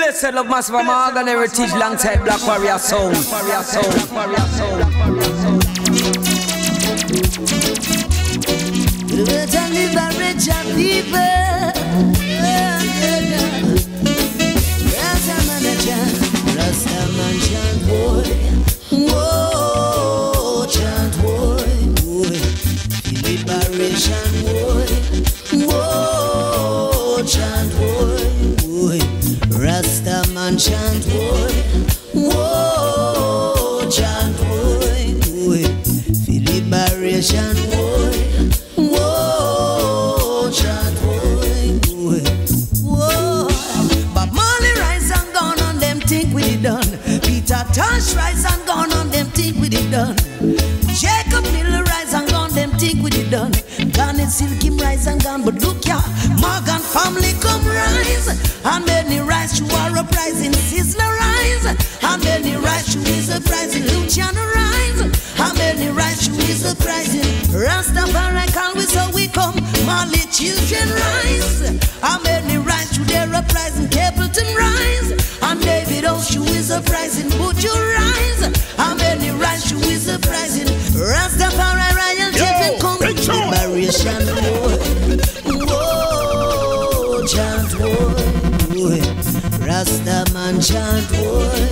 Blessed love massive, I'm all gonna heritage Blak Warrior Sound. Warrior Sound. Warrior Sound. Liberate and people. nice and gone, but look ya, Morgan family come rise. And many rise, you are uprising, Sizzla rise. And many rise, you is uprising, Luciano rise. And many rise, you is uprising, Rastafari call we so we come, Marley children rise. And many rise, you dare uprising, Capleton rise. And David Oshu is uprising, would you rise? And many rise, you is uprising, Rastafari. sunshine Wood.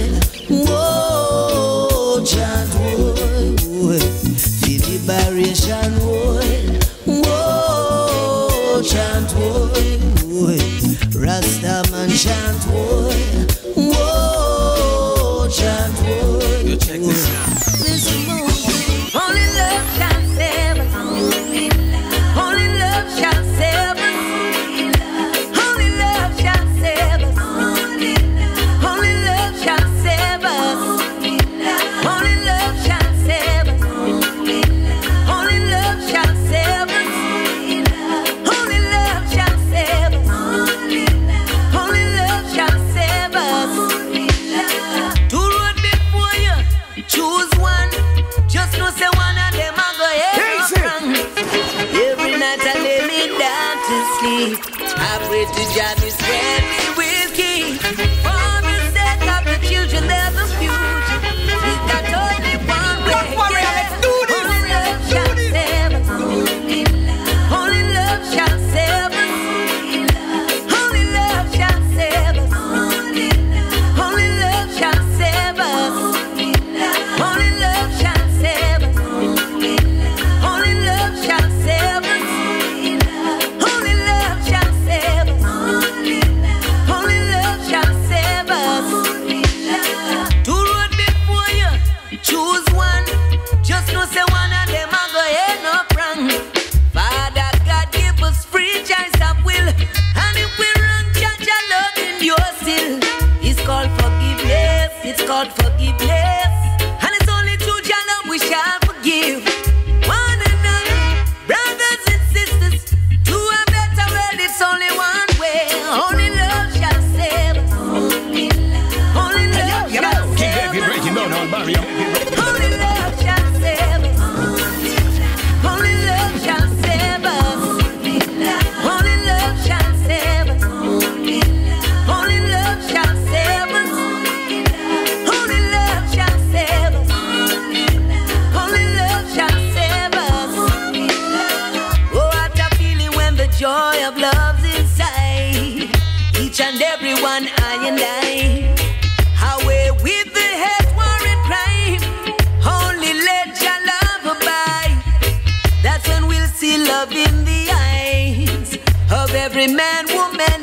me. I pray to Johnny's friendly whiskey. Farmers set of the children, they're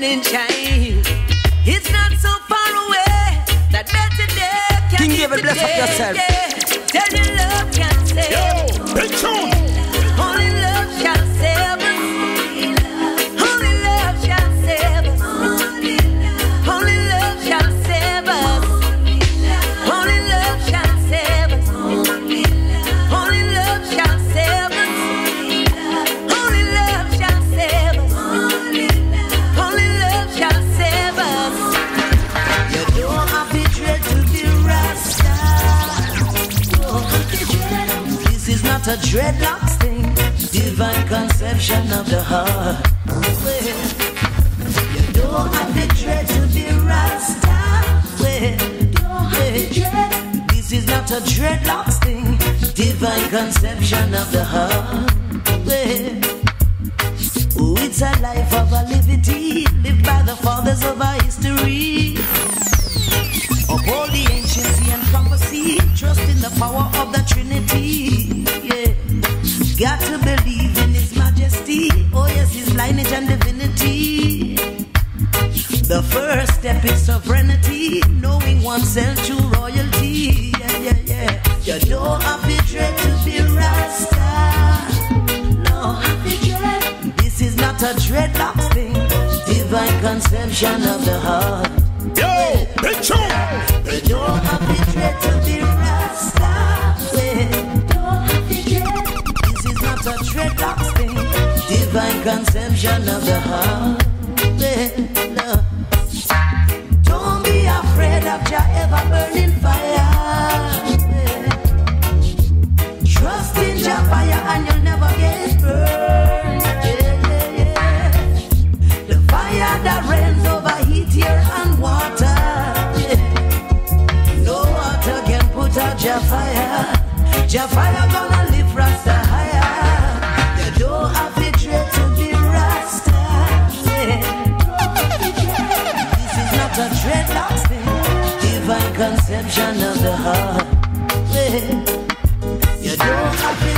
morning, child. It's not so far away that better day can King, David, bless up yourself. Tell your love can save. dreadlocks thing, divine conception of the heart. Well, you don't have the dread to be Rasta. Well, don't have the dread. This is not a dreadlocks thing, divine conception of the heart. Well, oh, it's a life of a liberty, lived by the fathers of our history. Of all the anciency and prophecy, trust in the power of the Trinity. Got to believe in His majesty. Oh, yes, His lineage and divinity. The first step is sovereignty, knowing oneself to royalty. Yeah, yeah, yeah. You don't have to dread to be Rasta. No, this is not a dreadlocks thing. Divine conception of the heart. confusion of the heart. Don't be afraid of ever burning fire. Trust in fire and you'll never get burned. The fire that rains over heat and water. No water can put out fire. Your fire gonna redemption of the heart. Yeah. You don't have to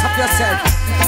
King David, bless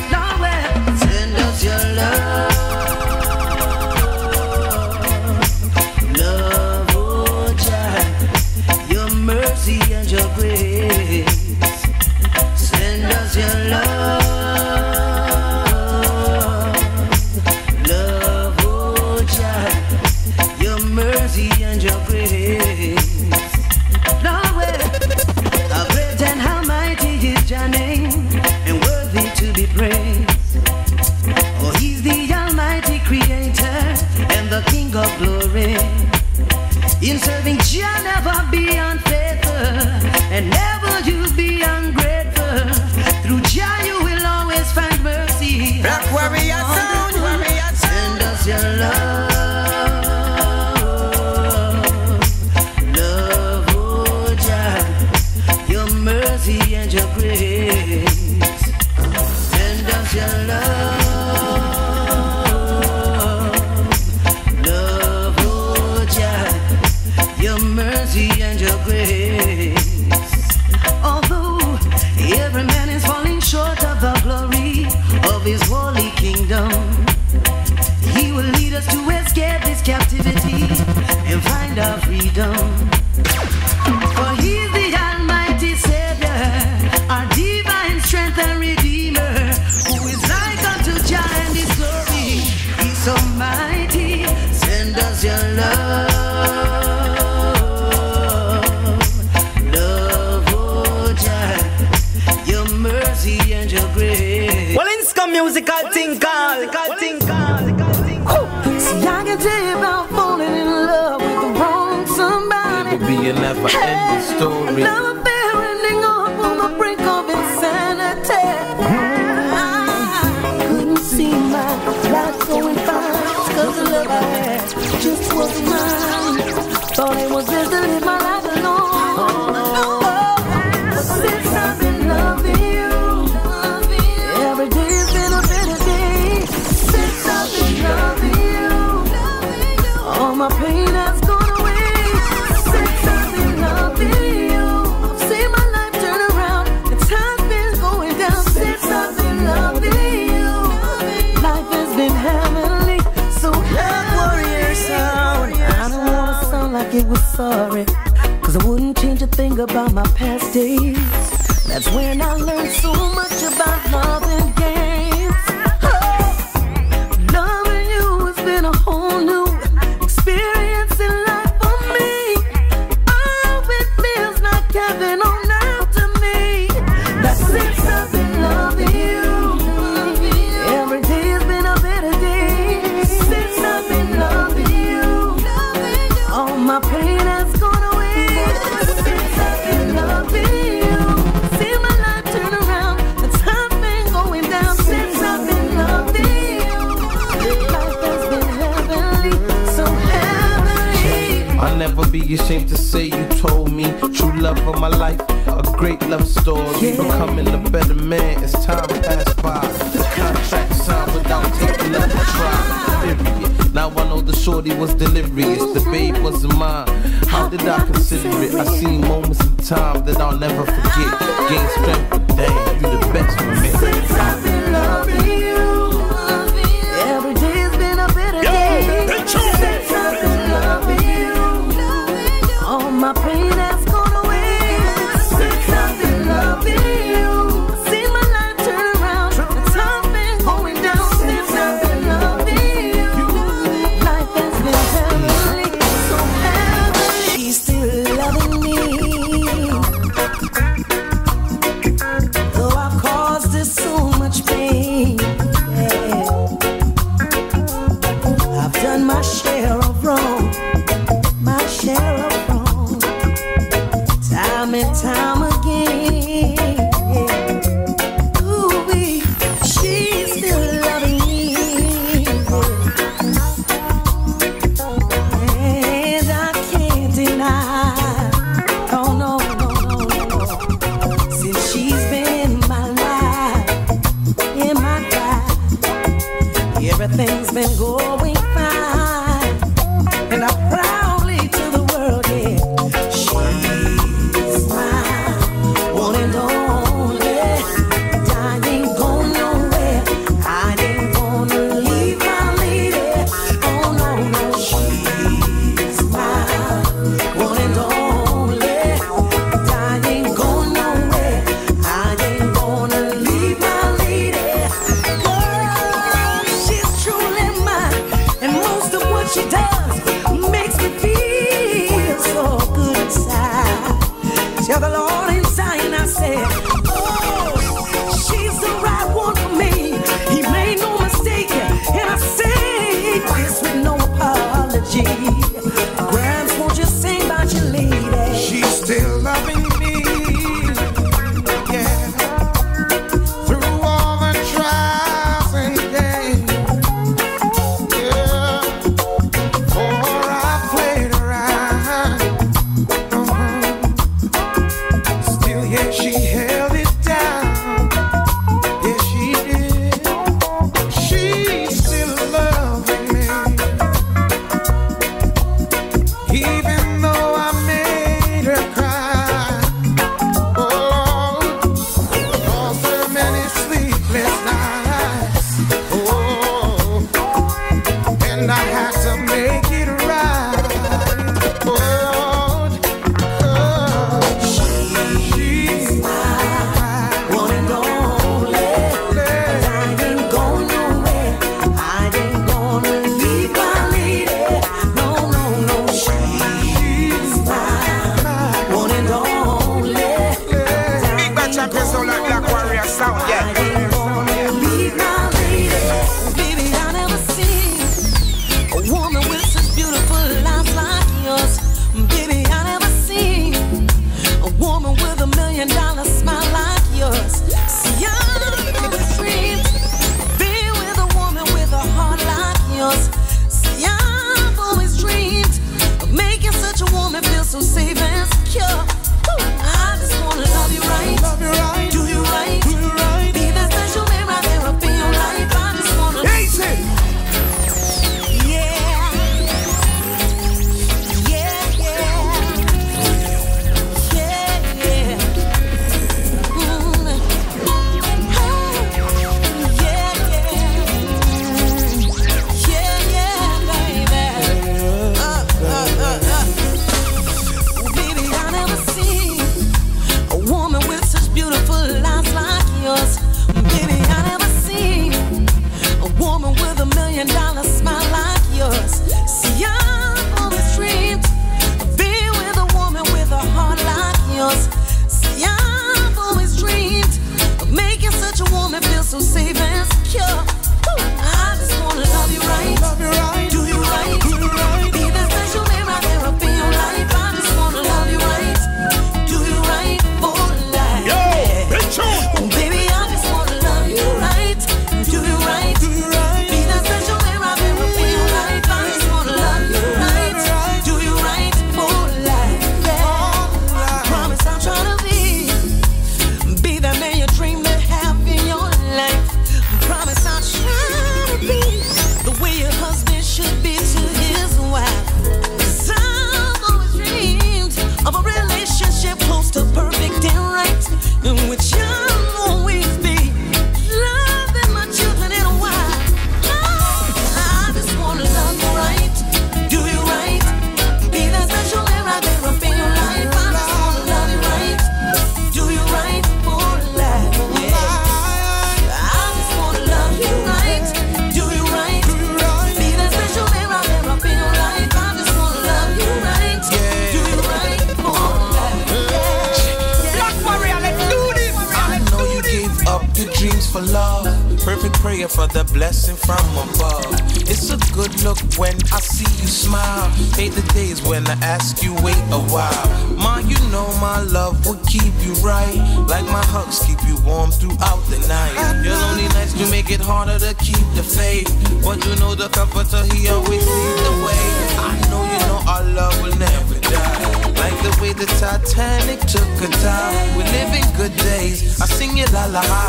keep the faith. But you know the comforter, he always leads the way. I know you know our love will never die. Like the way the Titanic took a dive. We're living good days. I sing you la la la.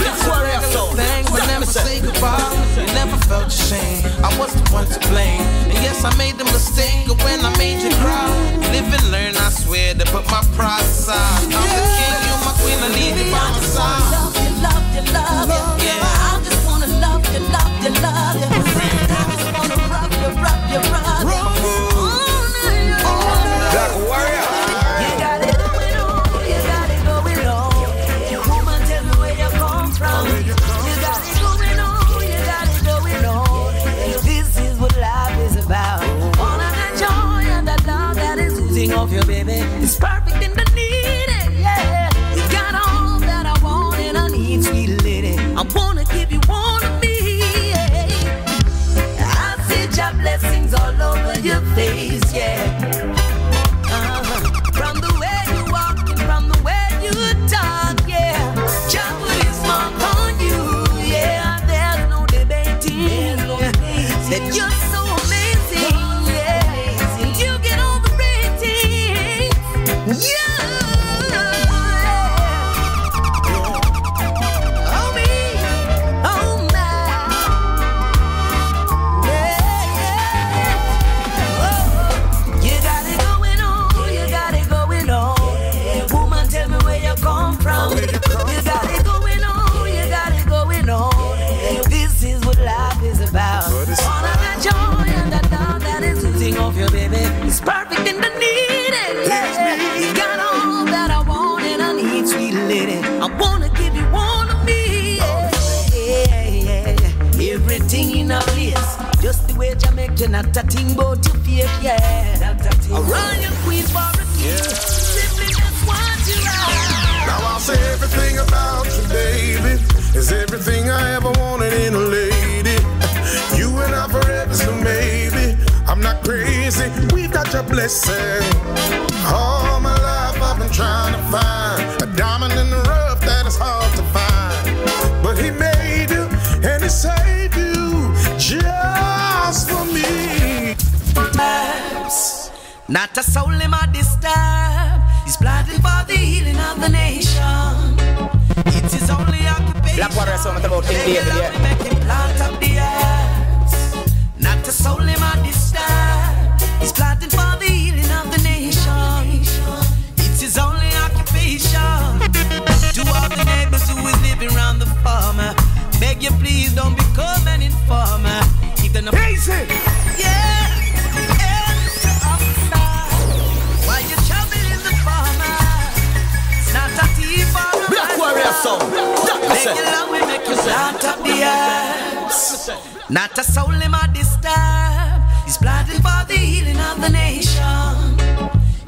It's a thing, but never say goodbye. We never felt shame. I was the one to blame. And yes, I made the mistake of when I made you cry. Live and learn, I swear to put my pride aside. I'm the king, you my queen, I lead you by my side. Love you, love you, love you. love Yeah you, love you. I just wanna rock you, rock you, rock you. everything I ever wanted in a lady. You and I forever, so maybe I'm not crazy. We've got your blessing. All my life I've been trying to find a diamond in the rough that is hard to find. But he made you and he saved you just for me. Perhaps not a soul in my disturb. He's blinded for the healing of the nation. Blak warrior sound at about in the air. Him plant up the earth. Not to soul him or disturb. He's planting for the healing of the nation. It's his only occupation. To all the neighbors who is living around the farmer. Beg you please don't become an informer. Keep them up. Easy. Plant up the herbs. Not a soul in my disturb. He's planting for the healing of the nation.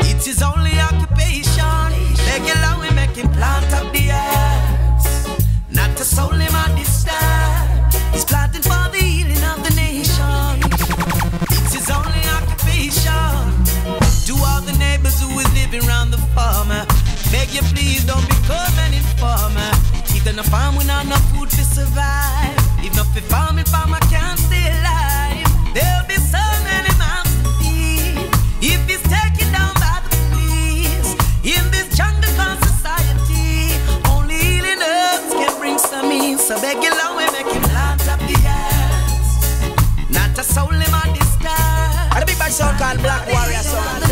It's his only occupation. Beg your love, we make him plant up the herbs. Not a soul in my disturb. He's planting for the healing of the nation. It's his only occupation. To all the neighbors who is living round the farmer, beg you please don't be no farm, when I no food to survive. If if I farm, if farm, I can't stay alive. There'll be so many mouths to feed if it's taken down by the police. In this jungle called society, only healing herbs can bring some ease. So beg you, Lord, we make you plant up the ass. Not a soul in my distance. And the big bad sound called Blak Warrior So.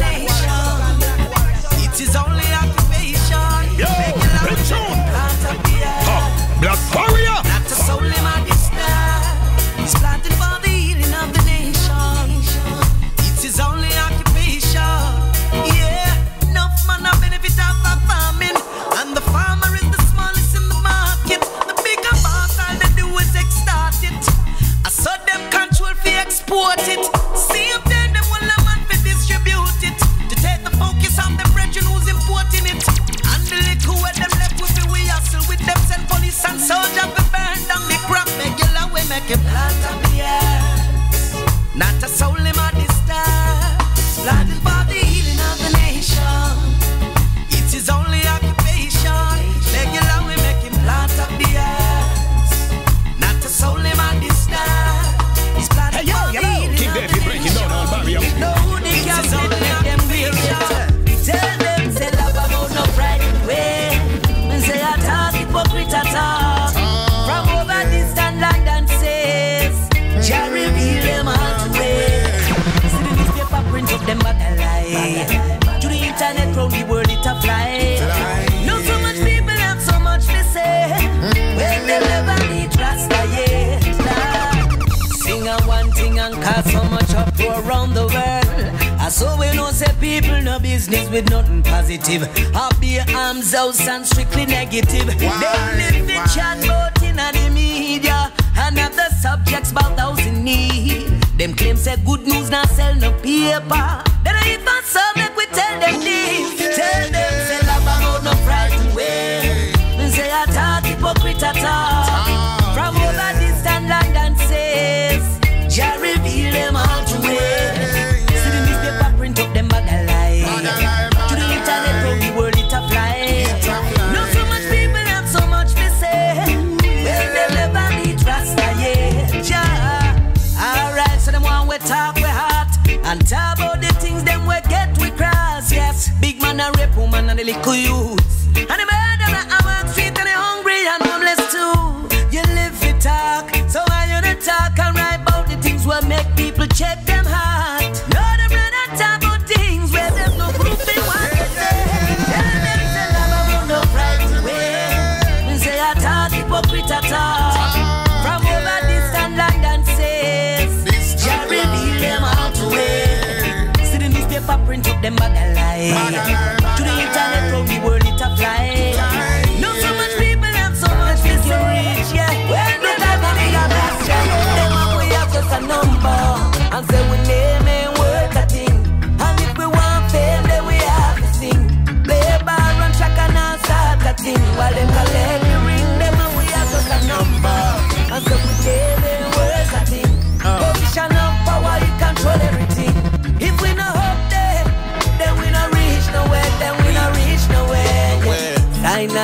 native. Of the arms house and strictly negative. Why? They live the chat boat in the media and have the subjects about those in need. Them claims that good news not sell no paper.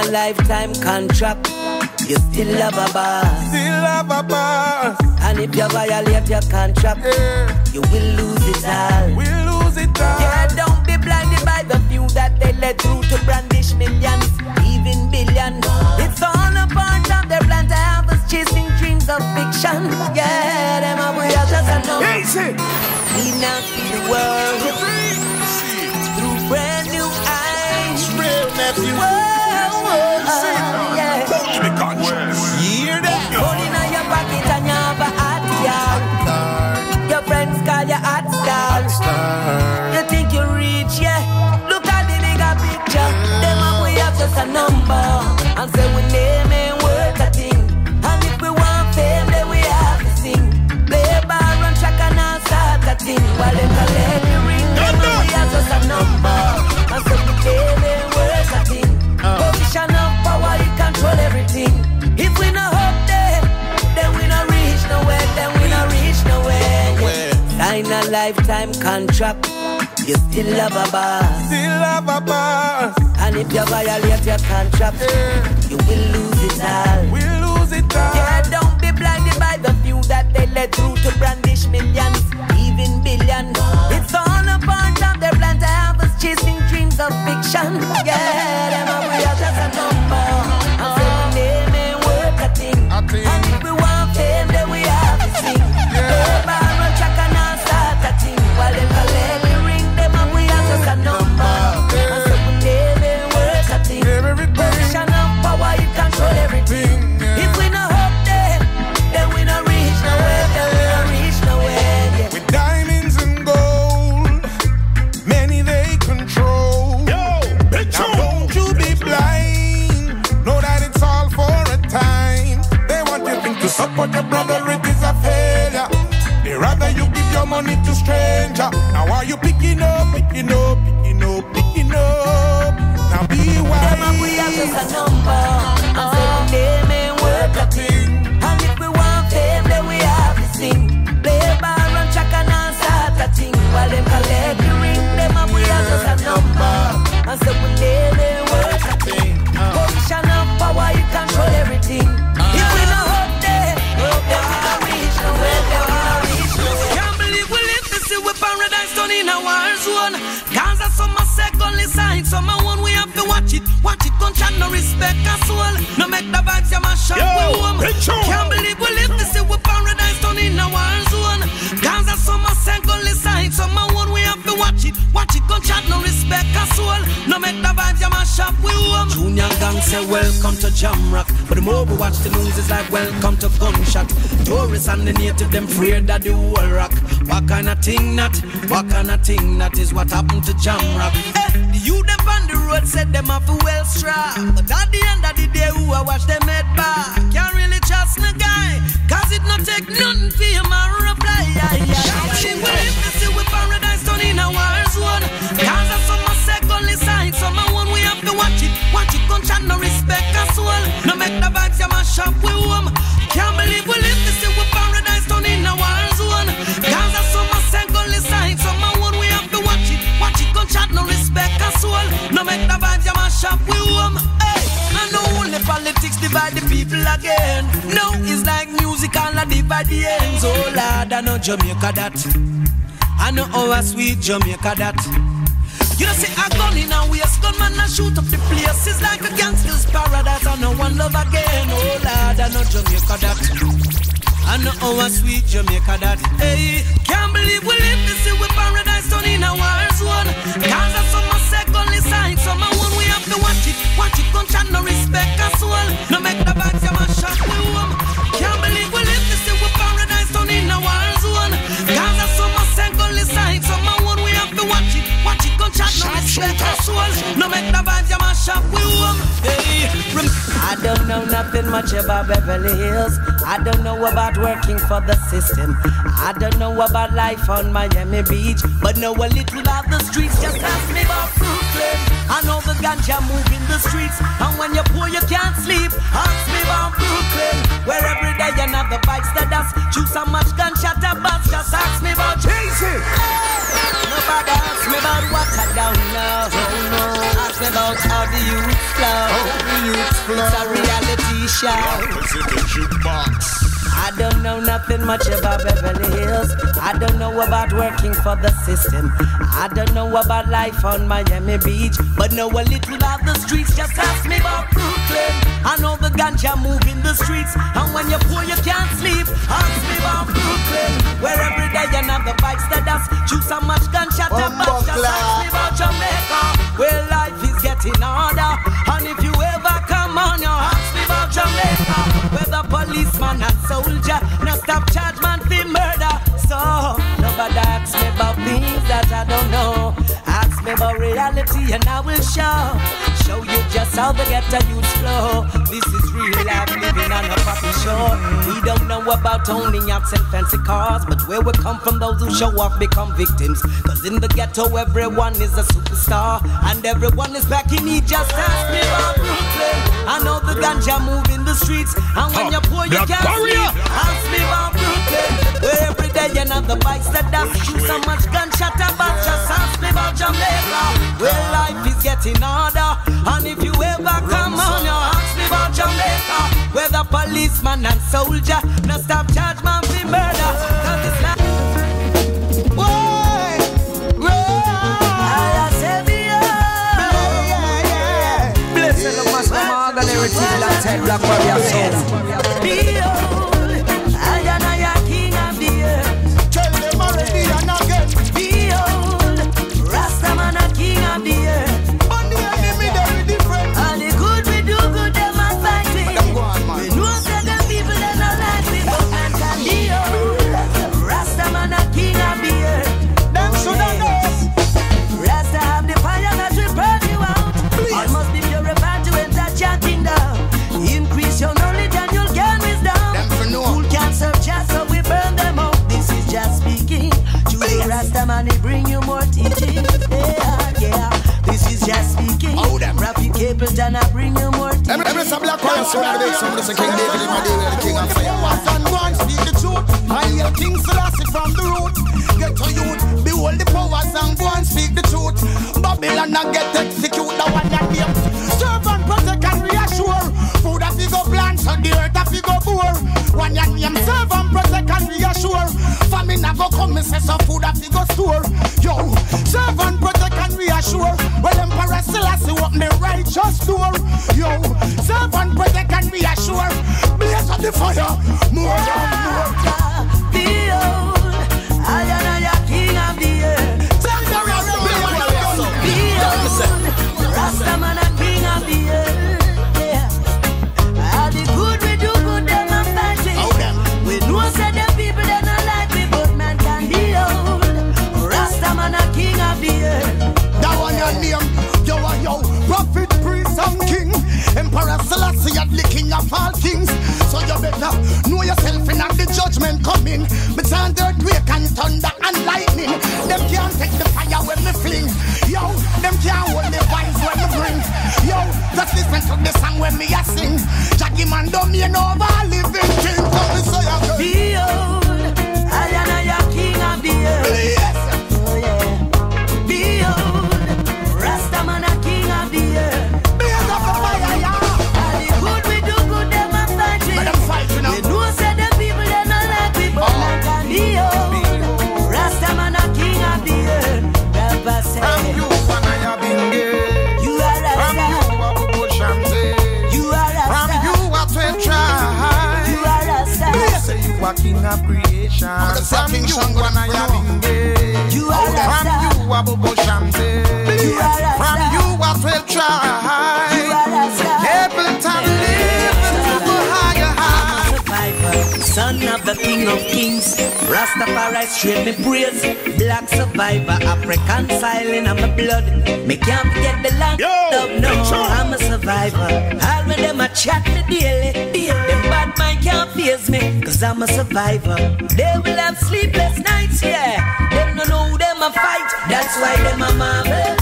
a lifetime contract, you still have a boss. Still have a boss. And if you violate your contract, yeah. you will lose it all. We'll lose it all. Yeah, don't be blinded by the few that they led through to brandish millions, even billions. It's all a part of their plan to have us chasing dreams of fiction. Yeah, them are we are just a number. Easy. We not see the world. Say we name a thing. And if we want fame, then we have to sing. Play bar, run track and all start a thing. While they collect the ring, them we have just a number. And we name a thing. Uh. Position of power, you control everything. If we not up there, then we not reach nowhere. Then we not reach nowhere. Sign a lifetime contract. You still love a boss. Still have a boss. And if you violate your contract, you will lose it all. We lose it all. Yeah, don't be blinded by the few that they let through to brandish millions, even billions. It's all a part of their plan to have us chasing dreams of fiction. Yeah, picking up, picking up, picking up, picking up? Now be Them and we just a wise. number. Zone. Gaza some a secondly sign, some a one we have to watch it. Watch it, don't chat, no respect a soul. No make the vibes, you mash up home. Can't believe we live to see we paradise done in a watch it. Watch it, chat, no respect a soul. No make the vibes, you mash up we home. Junior Gong say welcome to Jamrock, but the more we watch the news, it's like welcome to gunshot. Tourists and the native them afraid that the whole rock. What kind of thing that? What kind of thing that is what happened to Jamrock? Eh, the youth them on the road said them have a well strap, but at the end of the day, who I watch them head back? Can't really trust no guy, cause it not take nothing for him to reply. Yeah, yeah. She will see we paradise in a war zone. Cause that's some secondly sign, some one we have to watch it. Watch it, chat, no respect a soul. No make the vibes, you mash up we home. Can't believe we live see we paradise done in a war zone. Cause that's some secondly sign, some one we have to watch it. Watch it, chat, no respect a soul. No make the vibes, you mash up we home. Hey, I know only politics divide the people again. No, it's like music and a divide the ends. Oh Lord, I know Jamaica that. I know how sweet Jamaica that. You know, say a gun in a waist, gunman and shoot up the place. It's like a gangster's paradise. I know one love again. Oh Lord, I know Jamaica that. I know how sweet Jamaica that. Hey, can't believe we live to see we paradise done in a war zone. Cause that's some a secondly sign, some a one we have to watch it. Watch it, gun chat, no respect a soul. No make the vibes, you mash up we home. Chat, no respect a soul. No make the vibes, you mash up we home. Hey, I don't know nothing much about Beverly Hills. I don't know about working for the system. I don't know about life on Miami Beach, but know a little about the streets. Just ask me about Brooklyn. I know the ganja move in the streets, and when you're poor you can't sleep. Ask me about Brooklyn, where every day It's a reality show. Opposite the jukebox. I don't know nothing much about Beverly Hills. I don't know about working for the system. I don't know about life on Miami Beach, but know a little about the streets. Just ask me about Brooklyn. I know the ganja move in the streets, and when you're poor you can't sleep. Ask me about Brooklyn, where every day another bikes that us. Choose so much gunshot and bash. Just ask me about Jamaica, where life is getting harder. And if you Jamaica, where the policeman and soldier no stop charge man for murder. So nobody asks me about things that I don't know. Me about reality and I will show. Show you just how the ghetto youth flow. This is real life living on a poppy shore. We don't know about owning yachts and fancy cars, but where we come from, those who show off become victims. Cause in the ghetto, everyone is a superstar, and everyone is back in need. Just ask me about Brooklyn. I know the ganja move in the streets, and when you're poor, you can't Barrier. sleep. Ask me about Brooklyn, where every day another bikes that dash. Shoot so much gunshot about. Just ask me about Jamaica, where life is getting harder. And if you ever come on, you ask me about Jamaica, where the policeman and soldier no stop charge man for murder. Cause it's not. Blessed the master Morgan heritage Blak Warrior Sound. Every some black son of the big son, listen King David my day, the king of fire. Was and speak the truth. I hear King Selassie from the root. Get to youth, behold the powers and go and speak the truth. Babylon and get execute the one that name. Serve and protect and reassure. Food that we go plant, so the earth that we go bore. One your name, serve and reassure. Famine a go come, me say some food that we go store. Yo, serve and protect and reassure. Well, Emperor Selassie open the righteous door. Yo, serve and protect and reassure. Blaze up the fire, more and more. Behold, of all kings. So you better know yourself in the judgment coming. Me turn earthquake and thunder and lightning. Them can't take the fire when me fling. Yo, them can't hold the vines when me bring. Yo, just listen to the song when me sing. Jackie man domain over living king. So me say a creation. From you and I have been. You are From you a bush and say. You are From you a twin You son of the king of kings. Rastafari straight me praise. Black survivor, African silent on my blood. Me can't forget the land of no. I'm a survivor. All when them a chat me daily. Them bad mind can't face me, cause I'm a survivor. They will have sleepless nights, yeah. Them no know who them a fight. That's why them a marvel.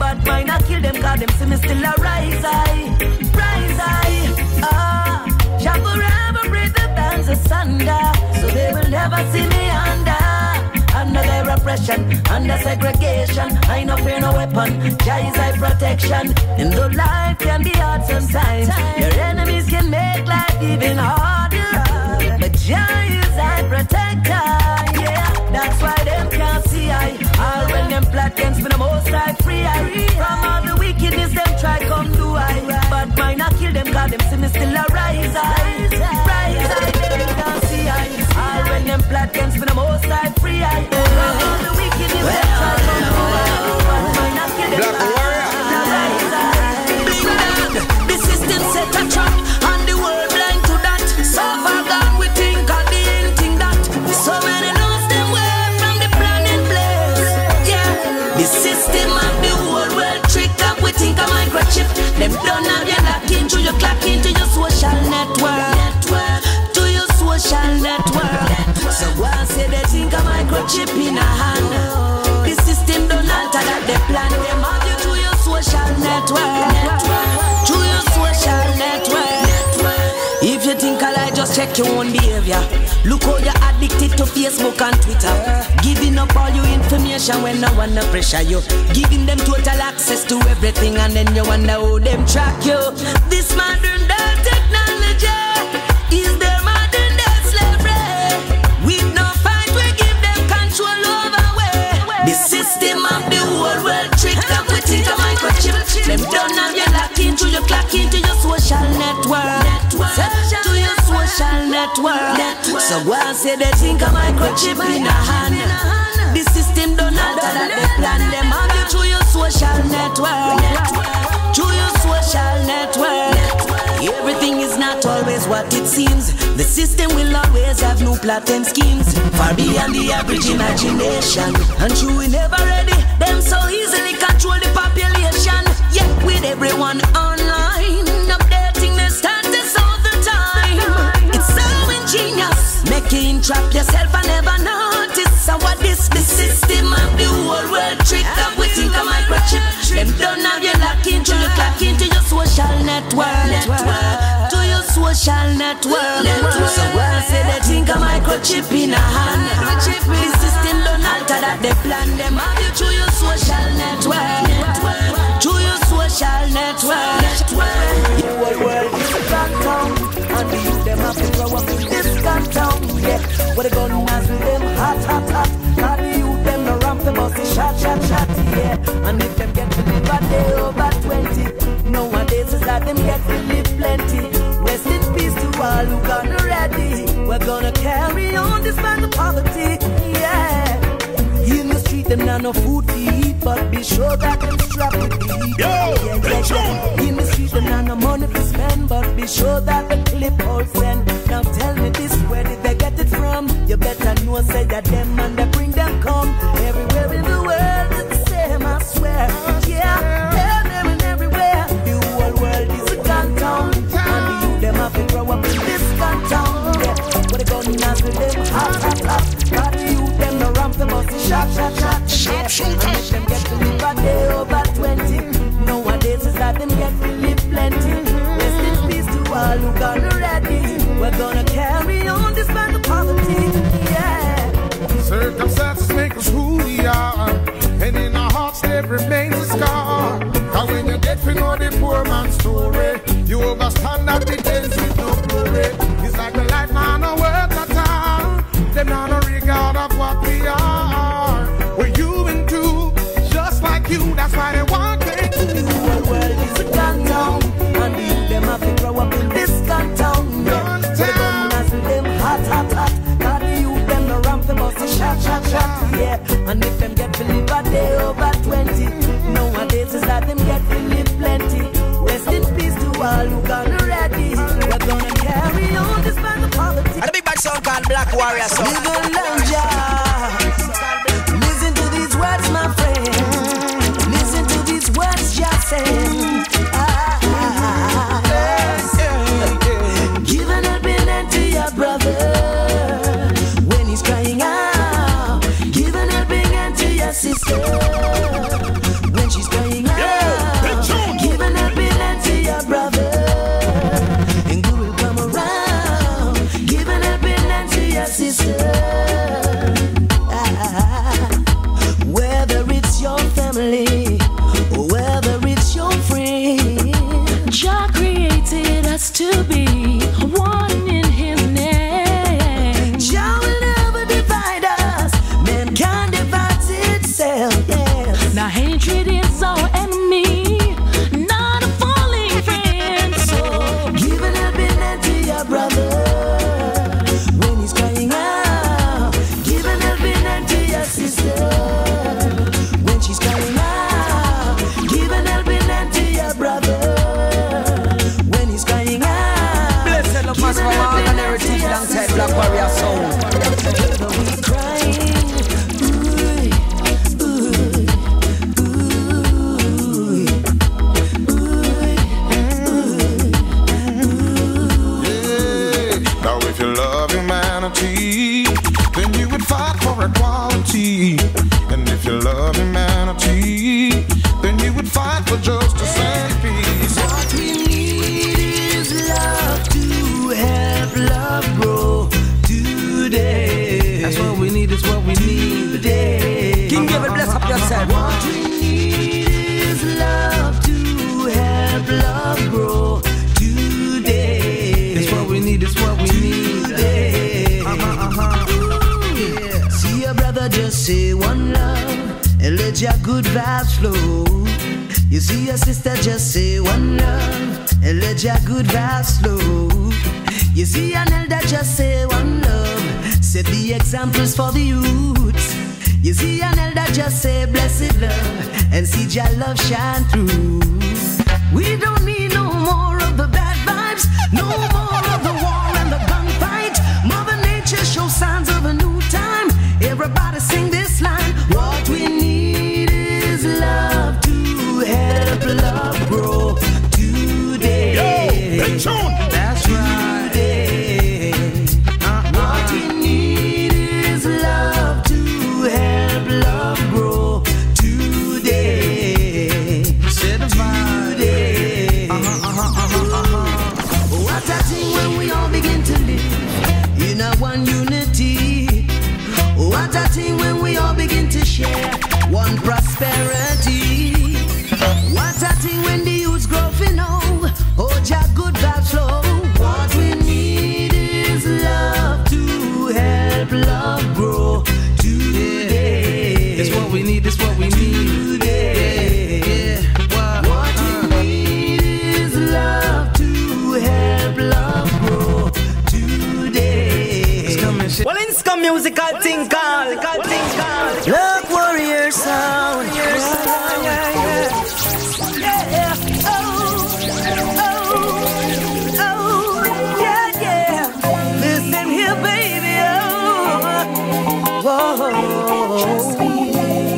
Bad mind, I kill them, cause them see me still a rise I rise I Ah, Jah forever breathe the bands of thunder, so they will never see me under. Under their oppression, under segregation, I no fear no weapon. Jah is my protection. And though life can be hard sometimes, your enemies can make life even harder. But Jah is my protector. Yeah, that's why. I All when them plot against me, the most I free I. From all the wickedness them try come do I. But mine I kill them, God them see me still a rise high. Rise I. they can't see I. All when them plot against me, the most I free I. From all the wickedness them chip. Them don't have your lock into your clock into your social network. To your social network. So one say they think a microchip in a hand. The system don't alter that they plan. Them have you to your social network. Check your own behavior. Look how you're addicted to Facebook and Twitter. Giving up all your information when no one to pressure you. Giving them total access to everything and then you wonder how them track you. This man social network. network. So go say they think a microchip in a hand. The system don't know that they plan them have you through your social network. network. Through your social network. network. Everything is not always what it seems. The system will always have new plots and schemes far beyond the average imagination. And you we never ready. Them so easily control the population. Yet with everyone on trap yourself and never notice. So what this the system of the whole world trick up with think a microchip. Them don't have you locked into your clock into your social network. network. To your social network. network. So when I say they think a microchip in a hand. The system don't alter that they plan. Them have you to your social network. network. To your social network. network. The whole world is a black the grow up in this town. Yeah, where the gun has them hot, hot, hot. And the youth them no ramp them must shot, shot, shot. Yeah, and if them get to live a day over twenty, nowadays is that them get to live plenty. Rest in peace to all who gone ready. We're gonna carry on despite the poverty. Yeah. The them not no food to eat, but be sure that them strapped with heat. Yo, yeah, yeah, yeah. In the street, them not no money to spend, but be sure that the clip all send. Now tell me this, where did they get it from? You better know, say that them and they bring them come. Everywhere in the world, it's the same, I swear. Yeah, yeah, them and everywhere. The whole world is a gun town, and the youth them have to grow up in this gun town. Yeah, where they gun nas with them hot, hot, shot, shot, shot. Shooter. And if them get to live a day over twenty, nowadays is that them get to live plenty. Rest in peace to all who gone ready. We're gonna carry on despite the poverty. Yeah. Circumstances make us who we are, and in our hearts there remains a scar. Cause when you get to know the poor man's story, you understand that the days with no glory. It's like the life man a Warrior song. Love and see your love shine through. We don't need no more of the bad vibes, no more musical thing called Love Warrior Sound. Yeah, oh, oh, oh, yeah, yeah. Listen here, baby. Oh, whoa.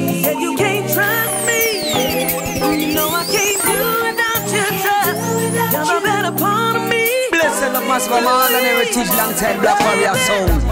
Yeah, you can't trust me. No, I can't do without your touch. You're a better part of me. Love, and heritage, long time Blak Warrior Sound.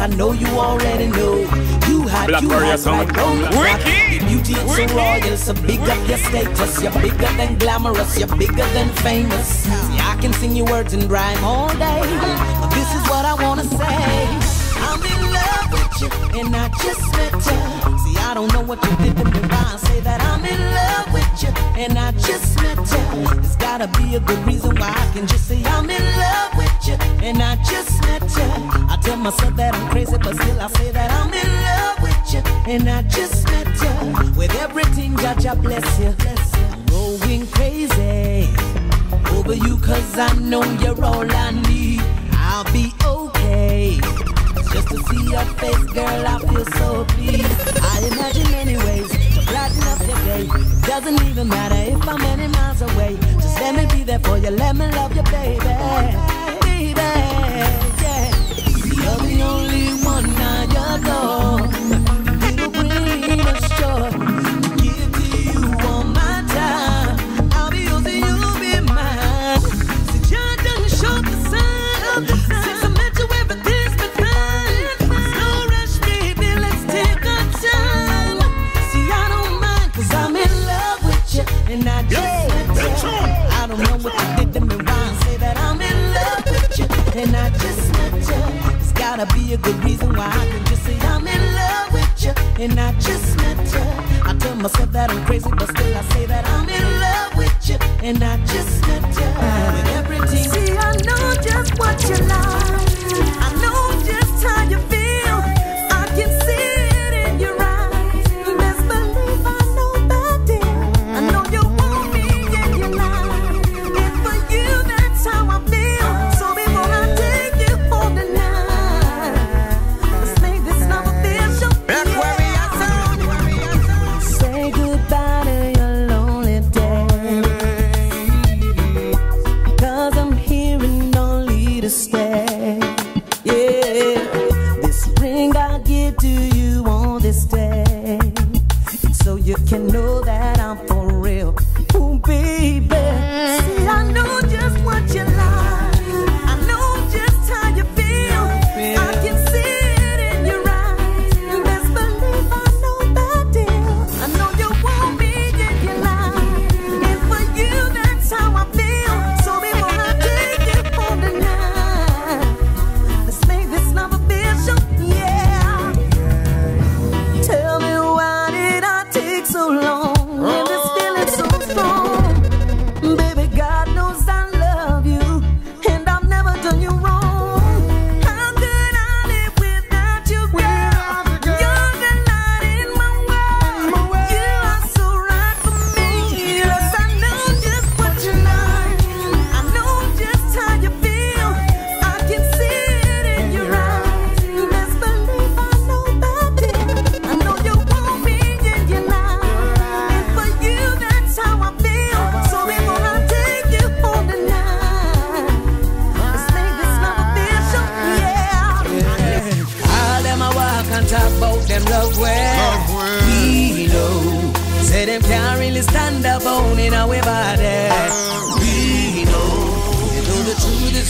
I know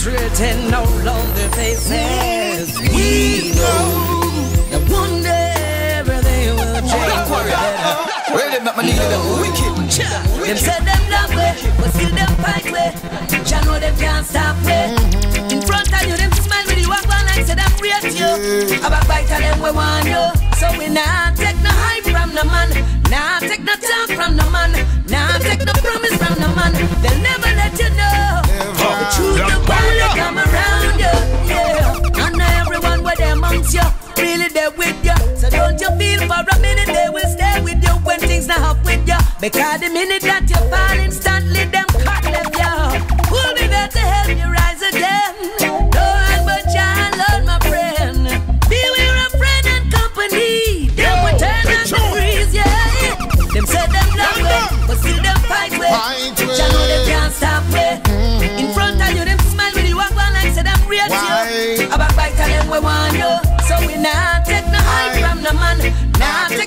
truth is written all on their faces. We know. That one day everything will change. for the better. Well, them not my nigga, them wicked. Them say them love way, but still them fight way. Jah know them can't stop way. In front of you, them smile with you, walk on like say them rate you. A backbite of them we want you, so we not take no hype from the man, nah take no talk from the man, nah take no promise from the man. They'll never let you know for a minute they will stay with you when things not up with you. Because the minute that you fall instantly, them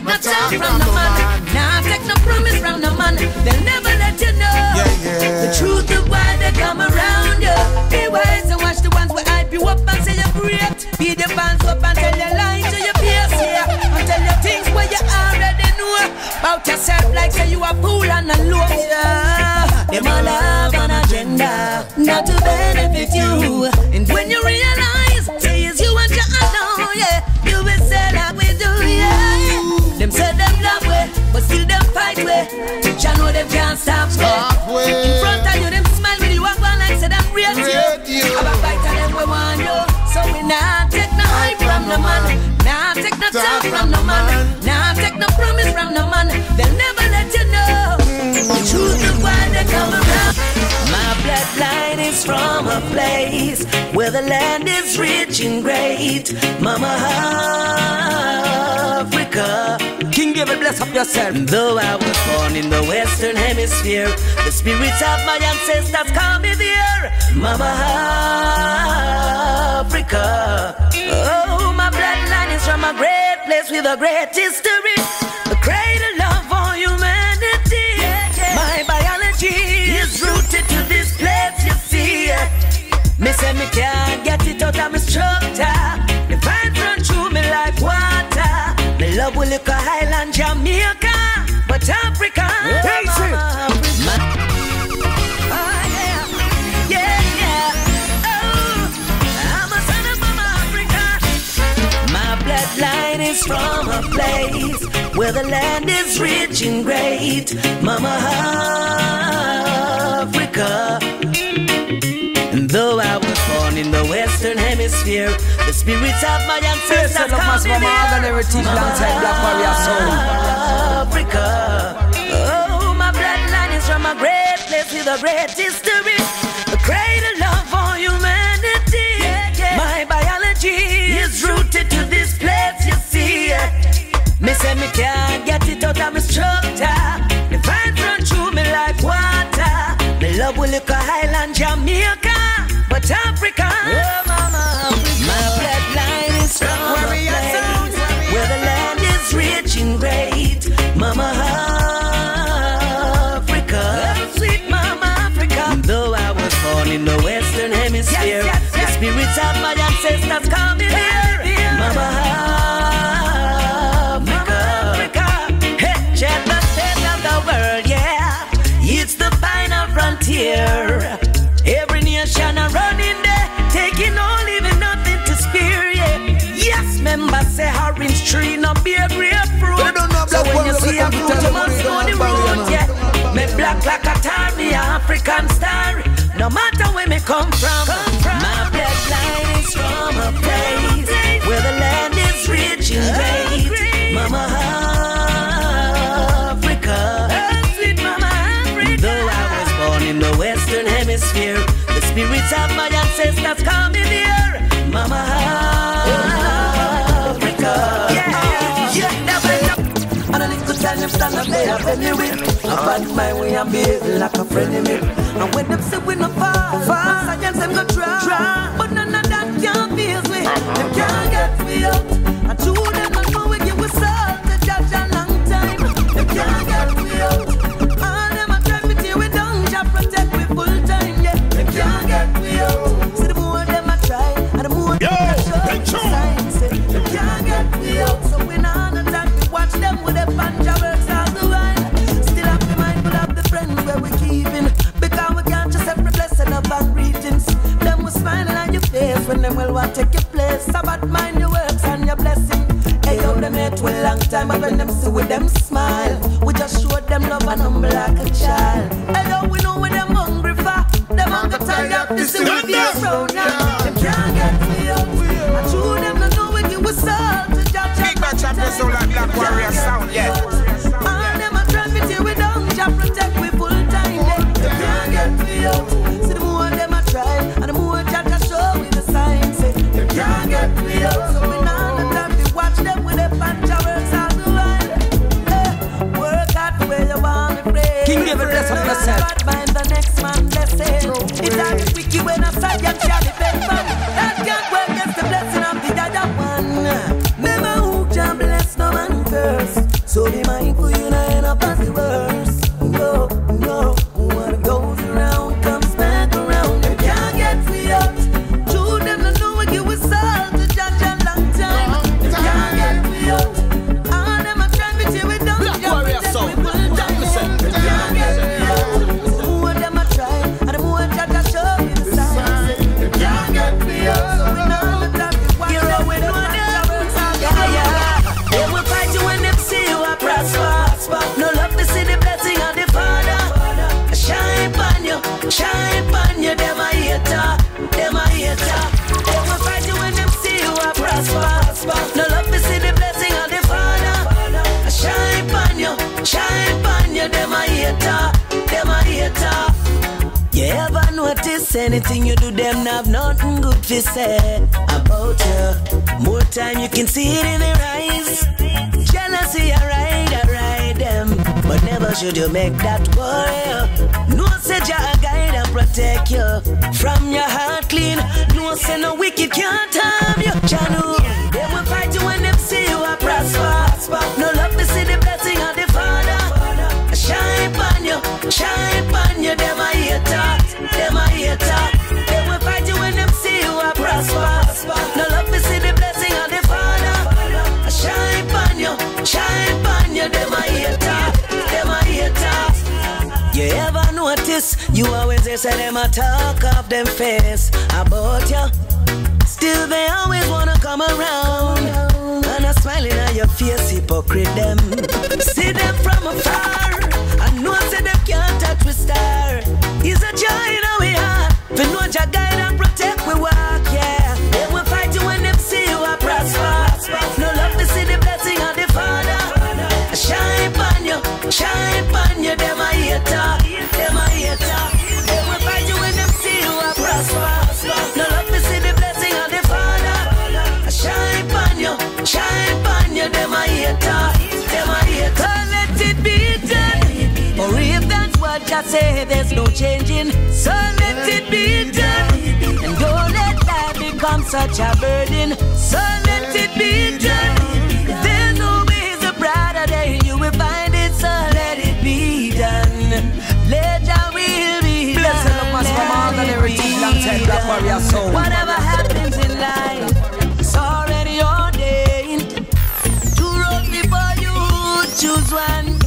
take no talk from the man, not take no promise from the man. They'll never let you know the truth of why they come around you. Be wise and watch the ones who hype you up and say you're great. Be the fans up and tell you lying to your face, yeah. And tell you things where you already know about yourself, like say you a fool and a low, yeah. Them all have an agenda, not to benefit you. And when the man, not take no talk from the man, My bloodline is from a place where the land is rich and great. Mama Africa. King David, bless up yourself. Though I was born in the Western Hemisphere, the spirits of my ancestors call me there. Mama Africa. Oh, my bloodline is from a great place with a great history. Me say me can't get it out of my structure. The vibes run through me like water. Me love will look a Highland Jamaica, but Africa. It. Oh, yeah. Yeah, yeah. Oh, I'm a son of Mama Africa. My bloodline is from a place where the land is rich and great. Mama Africa. In the Western Hemisphere, the spirits of my ancestors I love call Master me Mama. Morgan Heritage, alongside Blak Warrior Sound. Africa. Oh, my bloodline is from a great place with a great history. A great love for humanity. My biology is rooted to this place, you see. Me say me can't get it out of my structure. The vibes run through me like water. Me love will look a Highland Jamaica, Africa. Oh, mama, my bloodline is from a place where the land is rich and great. Mama Africa, sweet Mama Africa. Though I was born in the Western Hemisphere, the spirits of my ancestors call me there. Mama Africa, hey, the state of the world, yeah. It's the final frontier. Tree, no beer grapefruit. Don't know So when you see a fruit, you must know the root, yeah. Me black like a tar, me African star. No matter where me come from, my A bad we am behaving like a friend of me. And when them say we no fall, fall time, but when them see with them smile, we just show them love and humble like a child. To say about you. More time you can see it in their eyes. Jealousy, alright, alright, them. But never should you make that worry. No, say a guide and protect you from your heart clean. No, say no wicked can't harm you. Jah know they will fight you when them see you a prosper. No love to see the blessing of the Father. Shine on you, shine on you, them a hater, You shine on you. I hate 'em, them I. You ever notice you always hear say them a talk of them face about you. Still they always wanna come around And a smiling on your face, hypocrite them See them from afar I know say them can't touch with star Is a joy shine on you Them a hater, them a hater. They will fight you when them see you a prosper. No love to see the blessing of the Father. Shine on you, shine on you Them a hater, them a hater. So let it be done. Or if that's what I say There's no changing. So let it be done. And don't let life become such a burden. So let it be done be alongside Blak done. Warrior sound. Whatever happens in life It's already ordained. Two roads before you Choose one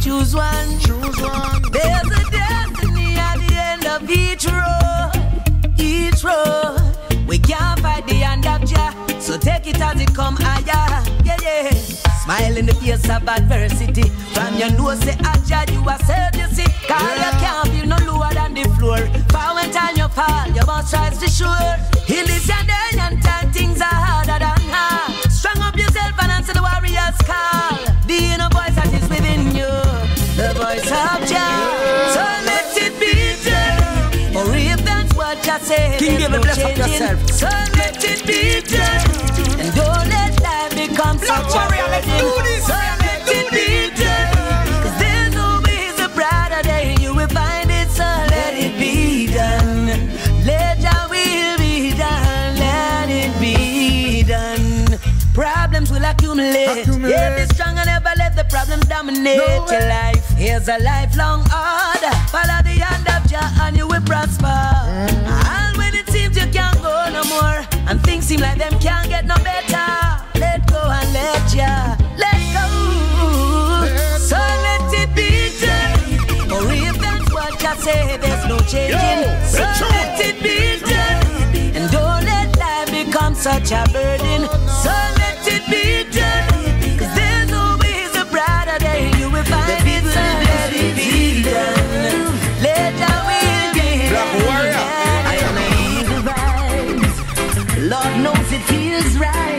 Choose one. Choose one. There's a destiny at the end of each road Each road. We can't fight the hand of Jah So take it as it come higher. Yeah, yeah. Smile in the face of adversity. From your nose say Jah you are said you Cause you can't feel no lower than the floor. For when time you fall You must rise to sure In this your day and time Things are harder than hard. Strong up yourself and answer the warrior's call. The inner voice that is within you The voice of Jah. So let it be done Or if that's what Jah said King David, no bless up yourself. So let it be done And don't let life become such a Warrior, let's do this. So dominate No your life. Here's a lifelong order. Follow the hand of Jah and you will prosper. Mm. And when it seems you can't go no more And things seem like them can't get no better. Let go and let Jah Let go. Let So let it be done. Or if that's what Jah say There's no changing. Yo, So let it be done. And don't let life become such a burden. So let it be is right.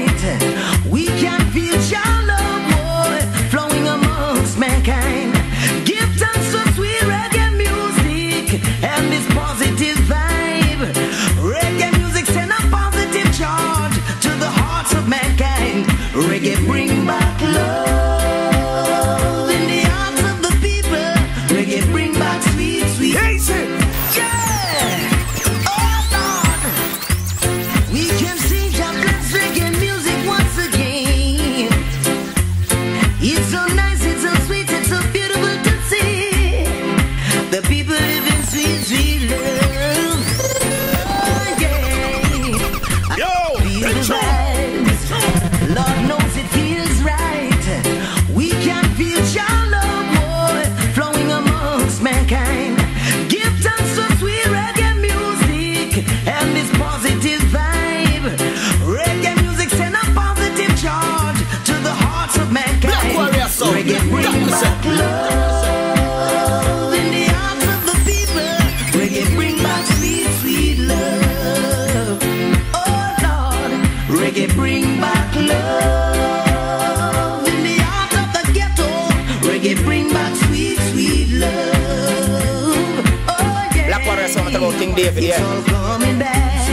What about King David? Yeah.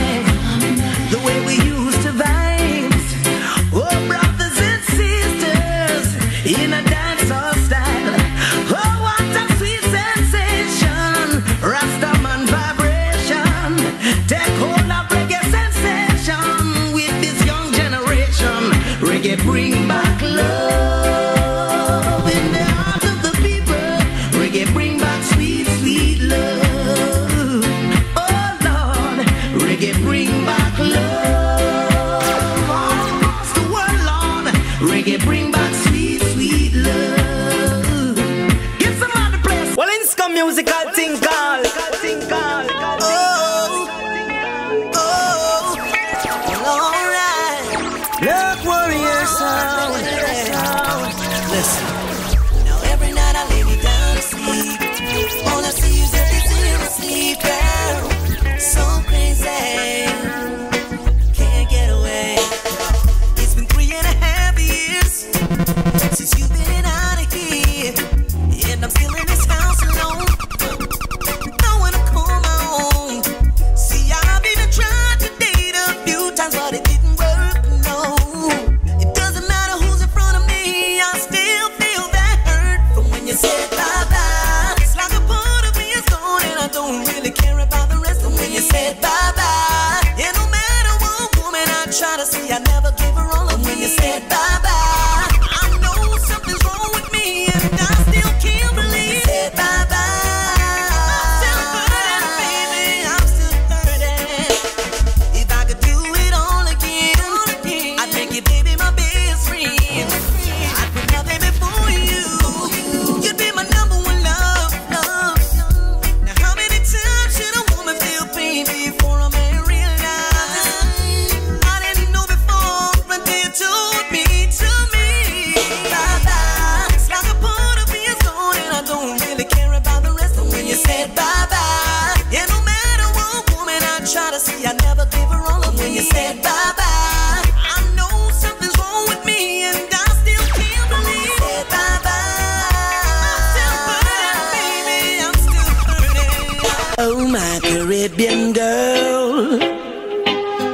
My Caribbean girl.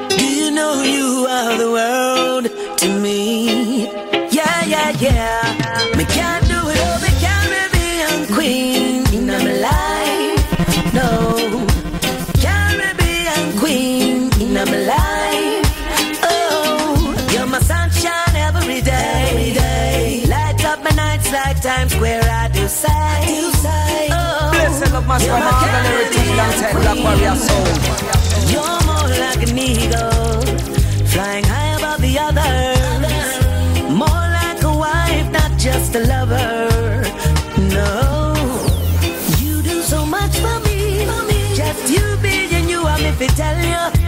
Do you know you are the world to me? Yeah, yeah, yeah. Me can't do it all, the Caribbean queen in my life. No, Caribbean queen in my life. Oh, you're my sunshine every day. Light up my nights like Times Square. I do say. Oh, Blessing of you're my Mark Warrior Sound. you're more like an eagle, flying high above the others. More like a wife, not just a lover. No, you do so much for me. Just you being you, I'm if it tell you,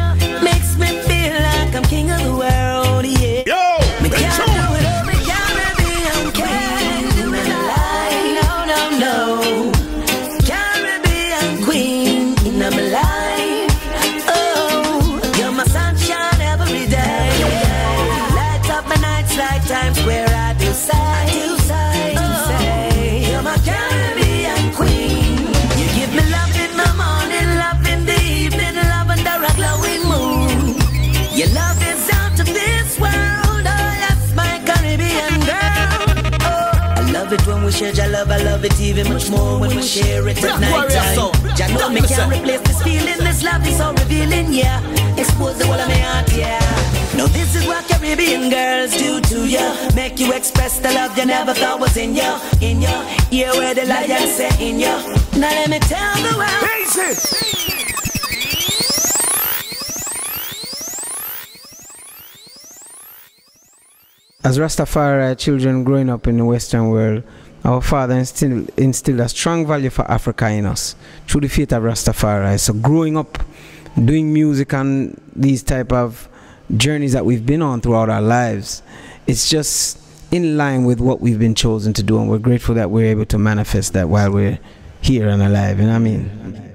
much more when we share it at night time. Sound. Jah know me can't replace this feeling. This love is so revealing, yeah. Expose the whole of my heart, yeah. Now this is what Caribbean girls do to you. Make you express the love you never thought was in you. In you, hear where the lion say in you. Now let me tell the world. As Rastafari children growing up in the Western world, our father instilled, instilled a strong value for Africa in us through the faith of Rastafari. So growing up, doing music and these type of journeys that we've been on throughout our lives, it's just in line with what we've been chosen to do, and we're grateful that we're able to manifest that while we're here and alive. You know what I mean?